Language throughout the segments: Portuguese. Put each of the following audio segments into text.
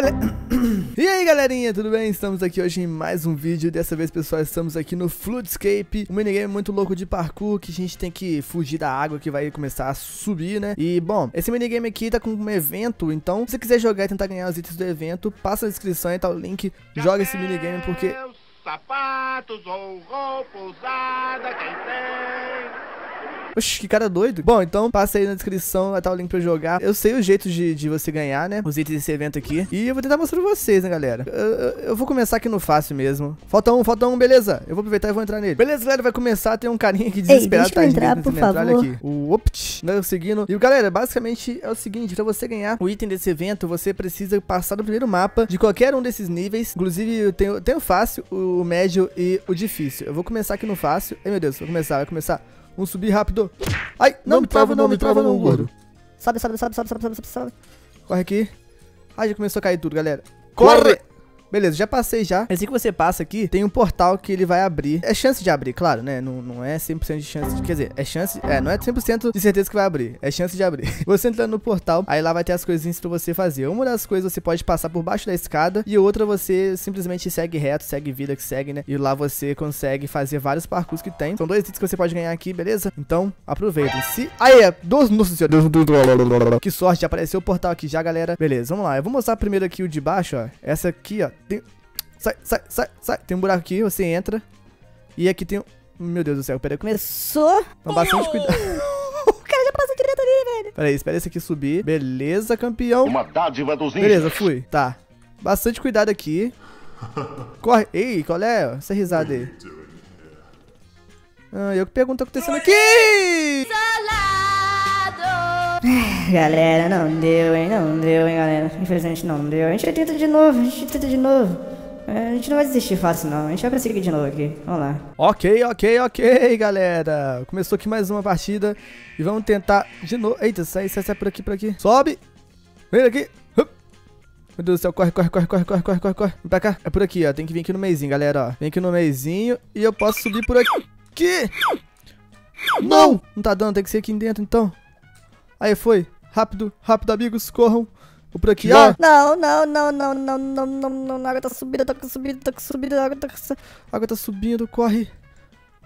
galera... e aí, galerinha, tudo bem? Estamos aqui hoje em mais um vídeo. Dessa vez, pessoal, estamos aqui no Floodscape, um minigame muito louco de parkour que a gente tem que fugir da água que vai começar a subir, né? E, bom, esse minigame aqui tá com um evento, então se você quiser jogar e tentar ganhar os itens do evento, passa na descrição e tá o link, joga esse minigame porque... Sapatos ou roupa usada, quem tem? Oxi, que cara doido. Bom, então passa aí na descrição, vai estar o link pra jogar. Eu sei o jeito de, de você ganhar, né? Os itens desse evento aqui. E eu vou tentar mostrar pra vocês, né, galera? Eu, eu, eu, vou começar aqui no fácil mesmo. Falta um, falta um, beleza. Eu vou aproveitar e vou entrar nele. Beleza, galera, vai começar. Tem um carinha aqui desesperado. Ei, deixa eu entrar, por favor. Olha aqui. O Opt, né, seguindo. E, galera, basicamente é o seguinte. Pra você ganhar o item desse evento, você precisa passar no primeiro mapa de qualquer um desses níveis. Inclusive, eu tenho, tenho o fácil, o médio e o difícil. Eu vou começar aqui no fácil. Ai, meu Deus, vou começar, vai começar. Vamos subir rápido. Ai, não, não me trava, não, me trava não, gordo. Sobe, sobe, sobe, sobe, sobe, sobe, sobe. Corre aqui. Ai, já começou a cair tudo, galera. Corre! Corre! Beleza, já passei já. Assim que você passa aqui, tem um portal que ele vai abrir. É chance de abrir, claro, né? Não, não é 100% de chance de... Quer dizer, é chance... É, não é 100% de certeza que vai abrir. É chance de abrir. Você entrando no portal, aí lá vai ter as coisinhas pra você fazer. Uma das coisas você pode passar por baixo da escada e outra você simplesmente segue reto, segue vida que segue, né? E lá você consegue fazer vários parkours que tem. São dois itens que você pode ganhar aqui, beleza? Então, aproveitem. Se... Aí, é... Dois... Nossa senhora. Que sorte, apareceu o portal aqui já, galera. Beleza, vamos lá. Eu vou mostrar primeiro aqui o de baixo, ó. Essa aqui, ó. Tem... Sai, sai, sai, sai. Tem um buraco aqui, você entra. E aqui tem um... Meu Deus do céu, peraí. Começou. Com bastante cuidado. o cara já passou direto ali, velho. Peraí, espera esse aqui subir. Beleza, campeão. Uma dádiva dos ninjas. Beleza, fui. Tá. Bastante cuidado aqui. Corre. Ei, qual é essa risada aí? Ah, eu que pergunto o que tá acontecendo aqui. Galera, não deu, hein? Não deu, hein, galera? Infelizmente não deu. A gente tenta de novo, a gente tenta de novo. É, a gente não vai desistir fácil, não. A gente vai prosseguir de novo aqui. Vamos lá. Ok, ok, ok, galera. Começou aqui mais uma partida. E vamos tentar de novo. Eita, sai, sai, sai por aqui, por aqui. Sobe. Vem aqui. Meu Deus do céu, corre, corre, corre, corre, corre, corre, corre, corre. Vem pra cá. É por aqui, ó. Tem que vir aqui no meizinho, galera, ó. Vem aqui no meizinho e eu posso subir por aqui. Não! Não tá dando, tem que ser aqui dentro, então. Aí, foi. Rápido, rápido, amigos, corram. Vou por aqui, ó. Não, não, não, não, não, não, não, não, a água tá subindo, tá subindo, tá subindo, a água tá, a água tá subindo, corre.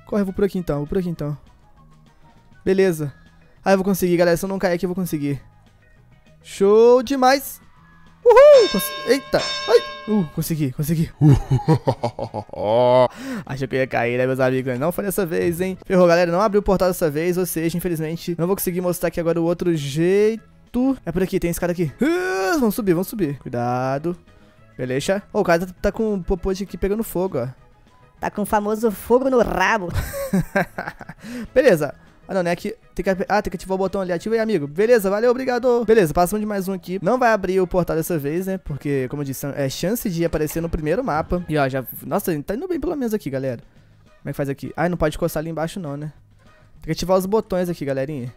Corre, vou por aqui então, vou por aqui então. Beleza. Ah, eu vou conseguir, galera, se eu não cair aqui eu vou conseguir. Show demais. Uhul! Eita! Ai! Uh, consegui, consegui. Achei que eu ia cair, né, meus amigos? Não foi dessa vez, hein? Ferrou, galera. Não abriu o portal dessa vez, ou seja, infelizmente, não vou conseguir mostrar aqui agora o outro jeito. É por aqui, tem escada aqui. Uh, vamos subir, vamos subir. Cuidado. Beleza. Oh, o cara tá, tá com o popote aqui pegando fogo, ó. Tá com o famoso fogo no rabo. Beleza. Ah, não, né? Aqui tem que, ah, tem que ativar o botão ali. Ativa aí, amigo. Beleza, valeu, obrigado. Beleza, passamos de mais um aqui. Não vai abrir o portal dessa vez, né? Porque, como eu disse, é chance de aparecer no primeiro mapa. E, ó, já... Nossa, tá indo bem pelo menos aqui, galera. Como é que faz aqui? Ah, não pode encostar ali embaixo não, né? Tem que ativar os botões aqui, galerinha.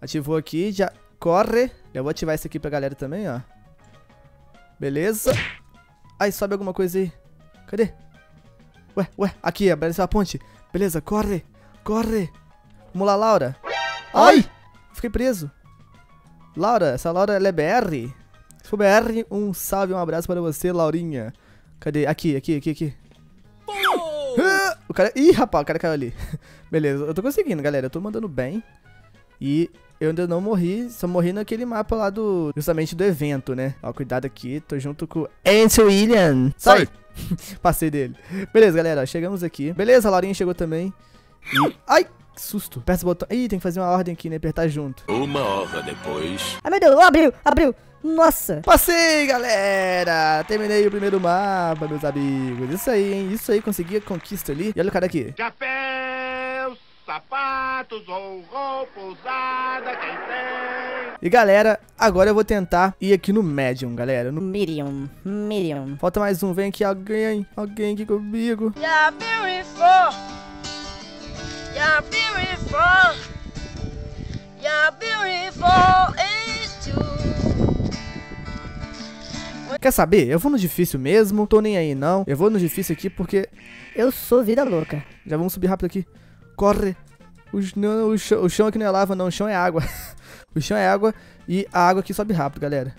Ativou aqui, já corre. Eu vou ativar esse aqui pra galera também, ó. Beleza. Ai, sobe alguma coisa aí. Cadê? Ué, ué, aqui, apareceu a ponte. Beleza, corre, corre. Vamos lá, Laura. Ai, fiquei preso. Laura, essa Laura, ela é BR? Se for BR, um salve, um abraço para você, Laurinha. Cadê? Aqui, aqui, aqui, aqui. Ah, o cara... Ih, rapaz, o cara caiu ali. Beleza, eu tô conseguindo, galera. Eu tô mandando bem. E eu ainda não morri, só morri naquele mapa lá do. Justamente do evento, né? Ó, cuidado aqui, tô junto com o Ant William. Sai! Passei dele. Beleza, galera, chegamos aqui. Beleza, a Laurinha chegou também. E. Ai! Que susto. Aperta o botão. Ih, tem que fazer uma ordem aqui, né? Apertar junto. Uma hora depois. Ai, meu Deus, abriu, abriu. Nossa! Passei, galera! Terminei o primeiro mapa, meus amigos. Isso aí, hein? Isso aí, consegui a conquista ali. E olha o cara aqui. Chapéus, sapatos ou roupa usada, quem tem? E galera, agora eu vou tentar ir aqui no Medium, galera. No... Medium, Medium. Falta mais um, vem aqui alguém, alguém aqui comigo. You're beautiful. You're beautiful. You're beautiful. True. Quer saber? Eu vou no difícil mesmo, tô nem aí não. Eu vou no difícil aqui porque... Eu sou vida louca. Já vamos subir rápido aqui. Corre. O, não, o, chão, o chão aqui não é lava não, o chão é água. o chão é água e a água aqui sobe rápido, galera.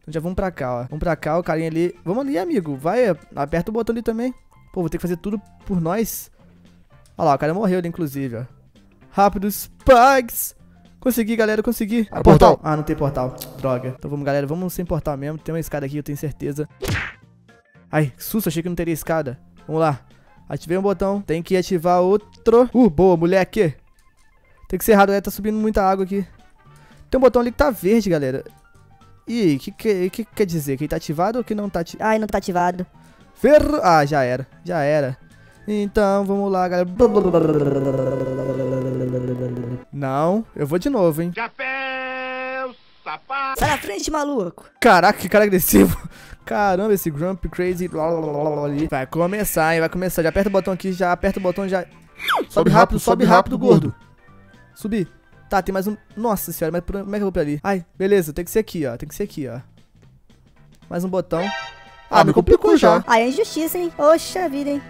Então já vamos pra cá, ó. Vamos pra cá, o carinha ali. Vamos ali, amigo. Vai, aperta o botão ali também. Pô, vou ter que fazer tudo por nós. Olha lá, o cara morreu ali, inclusive, ó. Rápido, Spugs! Consegui, galera, consegui. Ah, portal. Ah, não tem portal. Droga. Então vamos, galera, vamos sem portal mesmo. Tem uma escada aqui, eu tenho certeza. Ai, que susto, achei que não teria escada. Vamos lá. Ativei um botão. Tem que ativar outro. Uh, boa, moleque. Tem que ser errado, galera. Tá subindo muita água aqui. Tem um botão ali que tá verde, galera. Aí, o que, que, que quer dizer? Que ele tá ativado ou que não tá ativado? Ai, não tá ativado. Ferro... Ah, já era. Já era. Então, vamos lá, galera. Não, eu vou de novo, hein. Chapéu, sapato. Sai da frente, maluco. Caraca, que cara agressivo. Caramba, esse Grump Crazy. Vai começar, hein? Vai começar. Já aperta o botão aqui, já aperta o botão, já. Sobe rápido, sobe rápido, gordo. Subir. Tá, tem mais um. Nossa senhora, mas como é que eu vou pra ali? Ai, beleza, tem que ser aqui, ó. Tem que ser aqui, ó. Mais um botão. Ah, me complicou já. Ai, é injustiça, hein? Oxa vida, hein?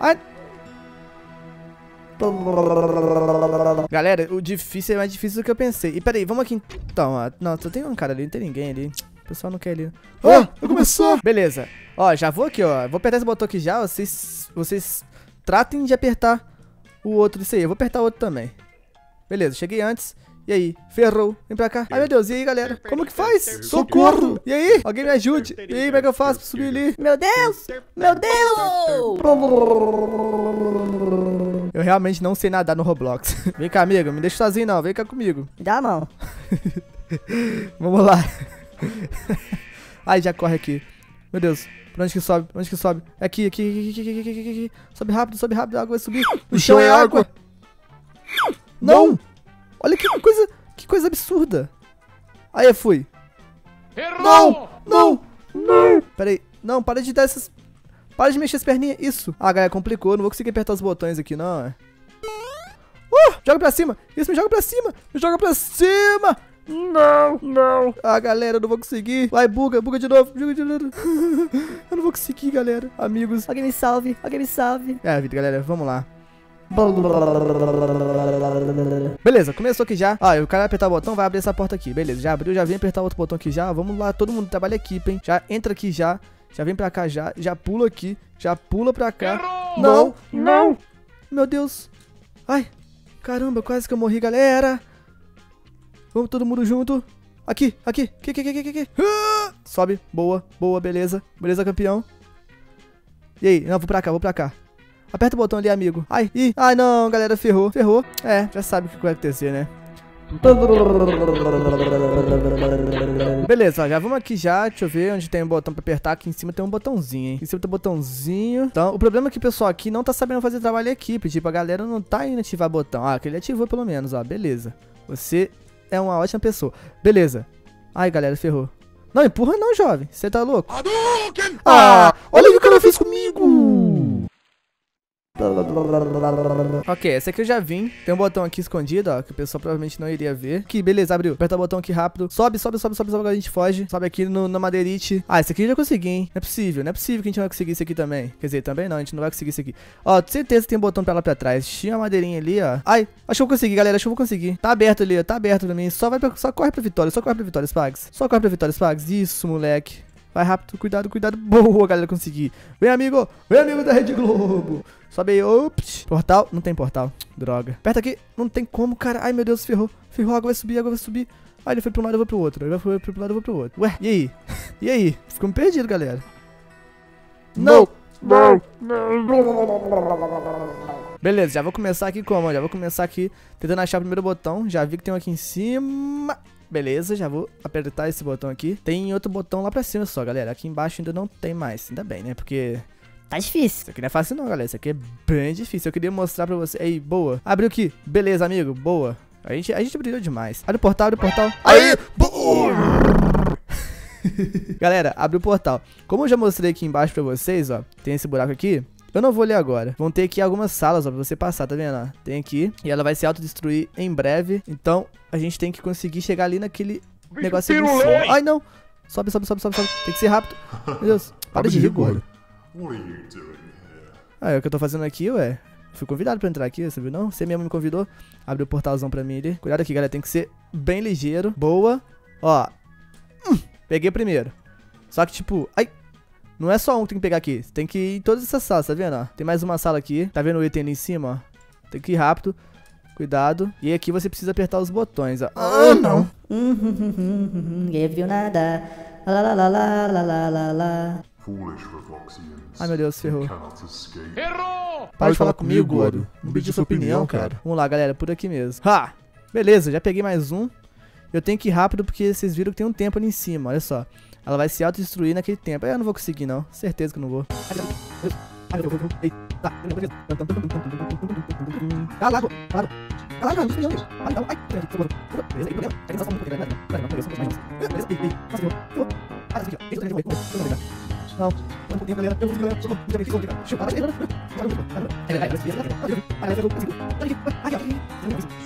Ai. Galera, o difícil é mais difícil do que eu pensei. E peraí, vamos aqui então, ó. Não, só tem um cara ali, não tem ninguém ali. O pessoal não quer ali. Ah, vai começar! Beleza. Ó, já vou aqui, ó. Vou apertar esse botão aqui já. Vocês, vocês tratem de apertar o outro disso aí. Eu vou apertar o outro também. Beleza, cheguei antes. E aí? Ferrou. Vem pra cá. Ai, meu Deus. E aí, galera? Como que faz? Socorro! E aí? Alguém me ajude. E aí, como é que eu faço pra subir ali? Meu Deus! Meu Deus! Eu realmente não sei nadar no Roblox. Vem cá, amigo. Me deixa sozinho, não. Vem cá comigo. Me dá a mão. Vamos lá. Ai, já corre aqui. Meu Deus. Pra onde que sobe? Pra onde que sobe? É aqui, aqui, aqui, aqui, aqui, aqui, aqui. Sobe rápido, sobe rápido. A água vai subir. O chão é água. Não! Olha que coisa, que coisa absurda. Aí eu fui. Não! Não! Não! Pera aí. Não, para de dar essas... Para de mexer as perninhas. Isso. Ah, galera, complicou. Não vou conseguir apertar os botões aqui, não, é. Uh! Joga pra cima. Isso, me joga pra cima. Me joga pra cima. Não, não. Ah, galera, eu não vou conseguir. Vai, buga, buga de novo. Buga de novo. eu não vou conseguir, galera. Amigos. Alguém me salve, alguém me salve. É, vida, galera, vamos lá. Beleza, começou aqui já. Ó, o cara vai apertar o botão, vai abrir essa porta aqui. Beleza, já abriu, já vem apertar outro botão aqui já. Vamos lá, todo mundo trabalha equipe, hein? Já entra aqui já. Já vem pra cá já. Já pula aqui. Já pula pra cá. Não, não. Meu Deus. Ai, caramba, quase que eu morri, galera. Vamos todo mundo junto. Aqui, aqui, aqui, aqui, aqui, aqui, aqui. Ah! Sobe, boa, boa, beleza. Beleza, campeão. E aí? Não, vou pra cá, vou pra cá. Aperta o botão ali, amigo. Ai, ih, ai não, galera, ferrou, ferrou. É, já sabe o que vai acontecer, né? Beleza, ó, já vamos aqui já, deixa eu ver onde tem um botão pra apertar. Aqui em cima tem um botãozinho, hein? Aqui em cima tem um botãozinho. Então, o problema é que o pessoal aqui não tá sabendo fazer trabalho em equipe. Tipo, a galera não tá indo ativar botão. Ah, aquele ativou pelo menos, ó, beleza. Você é uma ótima pessoa. Beleza. Ai, galera, ferrou. Não, empurra não, jovem. Você tá louco? Ah, olha o que o cara fez comigo! Ok, essa aqui eu já vim. Tem um botão aqui escondido, ó, que o pessoal provavelmente não iria ver. Aqui, beleza, abriu. Aperta o botão aqui rápido. Sobe, sobe, sobe, sobe, sobe, a gente foge. Sobe aqui no, na madeirite. Ah, esse aqui eu já consegui, hein? Não é possível, não é possível que a gente não vai conseguir isso aqui também. Quer dizer, também não, a gente não vai conseguir isso aqui. Ó, certeza que tem um botão pra lá pra trás. Tinha uma madeirinha ali, ó. Ai, acho que eu consegui, galera, acho que eu vou conseguir. Tá aberto ali, ó, tá aberto pra mim. Só vai pra, só corre pra vitória, só corre pra vitória, Spags. Só corre pra vitória, Spags. Isso, moleque. Vai rápido, cuidado, cuidado. Boa, galera, consegui. Vem, amigo. Vem, amigo da Rede Globo. Sobe aí. Ops. Portal? Não tem portal. Droga. Aperta aqui. Não tem como, cara. Ai, meu Deus, ferrou. Ferrou, a água vai subir, a água vai subir. Ah, ele foi pra um lado, eu vou pro outro. Ele foi pro lado, eu vou pro outro. Ué, e aí? E aí? Ficamos perdidos, galera. Não. Não. Beleza, já vou começar aqui como? Já vou começar aqui tentando achar o primeiro botão. Já vi que tem um aqui em cima. Beleza, já vou apertar esse botão aqui. Tem outro botão lá pra cima só, galera. Aqui embaixo ainda não tem mais. Ainda bem, né? Porque Tá difícil. isso aqui não é fácil não, galera. Isso aqui é bem difícil. Eu queria mostrar pra você. Ei, boa. Abriu aqui. Beleza, amigo. Boa. A gente, a gente brilhou demais. Abre o portal, abre o portal. Aí! Galera, abre o portal. Como eu já mostrei aqui embaixo pra vocês, ó. Tem esse buraco aqui. Eu não vou ler agora. Vão ter aqui algumas salas, ó, pra você passar, tá vendo? ó? Tem aqui. E ela vai se autodestruir em breve. Então, a gente tem que conseguir chegar ali naquele negócio do som. Ai, não. Sobe, sobe, sobe, sobe, sobe. Tem que ser rápido. Meu Deus. Para de rir, gordo. Ah, é o que eu tô fazendo aqui, ué. Fui convidado pra entrar aqui, você viu não? Você mesmo me convidou. Abre o portalzão pra mim ali. Cuidado aqui, galera. Tem que ser bem ligeiro. Boa. Ó. Hum. Peguei o primeiro. Só que, tipo, ai, não é só um que tem que pegar aqui. Tem que ir em todas essas salas, tá vendo, ó? Tem mais uma sala aqui. Tá vendo o item ali em cima, ó? Tem que ir rápido. Cuidado. E aqui você precisa apertar os botões, ó. Ah, não. Ninguém viu nada. Lá lá lá lá lá lá lá. Ai, meu Deus, ferrou. Escape. Para de falar comigo, gordo. Não pedi sua opinião, cara. Vamos lá, galera, por aqui mesmo. Ha! Beleza, já peguei mais um. Eu tenho que ir rápido porque vocês viram que tem um tempo ali em cima, olha só. Ela vai se autodestruir naquele tempo. Eu não vou conseguir, não. Certeza que eu não vou. Não né? Ah, galera. Eu vou galera. Socorro, não tem aqui, socorro. Deixa eu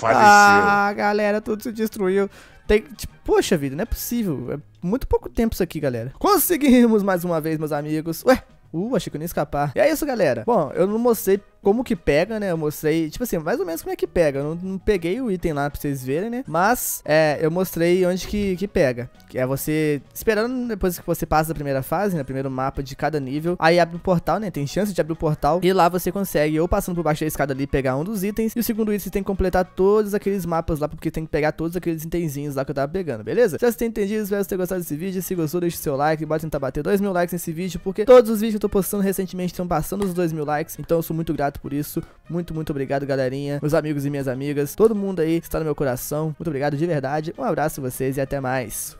parar. Ah, galera, tudo se destruiu. Tem, tipo, poxa vida, não é possível. É muito pouco tempo isso aqui, galera. Conseguimos mais uma vez, meus amigos. Ué, Uh, achei que eu ia escapar. E é isso, galera. Bom, eu não mostrei como que pega, né? Eu mostrei, tipo assim, mais ou menos como é que pega. Eu não, não peguei o item lá pra vocês verem, né? Mas, é, eu mostrei onde que, que pega. Que é você esperando depois que você passa da primeira fase, né? Primeiro mapa de cada nível. Aí abre o portal, né? Tem chance de abrir o portal. E lá você consegue, ou passando por baixo da escada ali, pegar um dos itens. E o segundo item você tem que completar todos aqueles mapas lá, porque tem que pegar todos aqueles itenzinhos lá que eu tava pegando, beleza? Se você tem entendido, espero ter gostado desse vídeo. Se gostou, deixe seu like. Bora tentar bater 2 mil likes nesse vídeo, porque todos os vídeos que eu tô postando recentemente estão passando os 2 mil likes. Então eu sou muito grato por isso. Muito, muito obrigado, galerinha. Meus amigos e minhas amigas. Todo mundo aí está no meu coração. Muito obrigado de verdade. Um abraço a vocês e até mais.